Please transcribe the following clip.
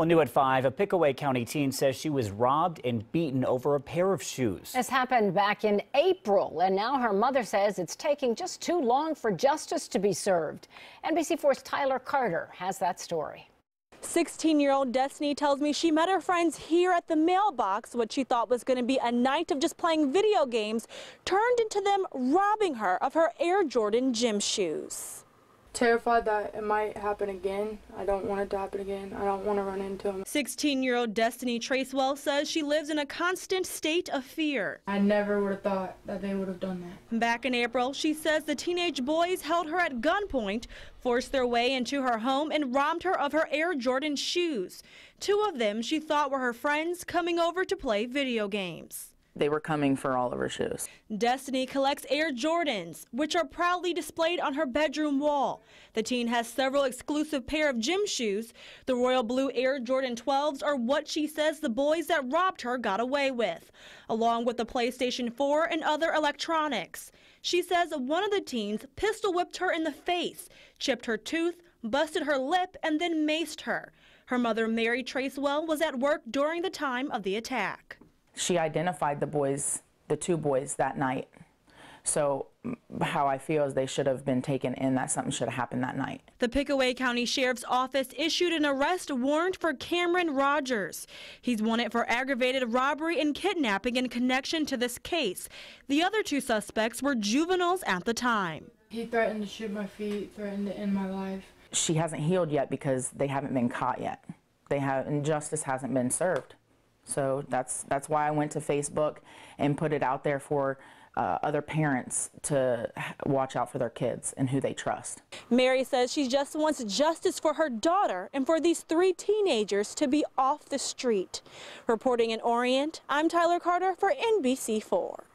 Well, new at 5, a Pickaway County teen says she was robbed and beaten over a pair of shoes. This happened back in April, and now her mother says it's taking just too long for justice to be served. NBC4's Tyler Carter has that story. 16-year-old Destiny tells me she met her friends here at the mailbox. What she thought was going to be a night of just playing video games turned into them robbing her of her Air Jordan gym shoes terrified that it might happen again. I don't want it to happen again. I don't want to run into him. 16-year-old Destiny Tracewell says she lives in a constant state of fear. I never would have thought that they would have done that. Back in April, she says the teenage boys held her at gunpoint, forced their way into her home, and robbed her of her Air Jordan shoes. Two of them she thought were her friends coming over to play video games. They were coming for all of her shoes. Destiny collects Air Jordans, which are proudly displayed on her bedroom wall. The teen has several exclusive pair of gym shoes. The royal blue Air Jordan 12s are what she says the boys that robbed her got away with, along with the PlayStation 4 and other electronics. She says one of the teens pistol whipped her in the face, chipped her tooth, busted her lip, and then maced her. Her mother, Mary Tracewell, was at work during the time of the attack she identified the boys, the two boys that night. So how I feel is they should have been taken in, that something should have happened that night. The Pickaway County Sheriff's Office issued an arrest warrant for Cameron Rogers. He's wanted for aggravated robbery and kidnapping in connection to this case. The other two suspects were juveniles at the time. He threatened to shoot my feet, threatened to end my life. She hasn't healed yet because they haven't been caught yet. They have, and justice hasn't been served. So that's that's why I went to Facebook and put it out there for uh, other parents to watch out for their kids and who they trust. Mary says she just wants justice for her daughter and for these three teenagers to be off the street. Reporting in Orient, I'm Tyler Carter for NBC4.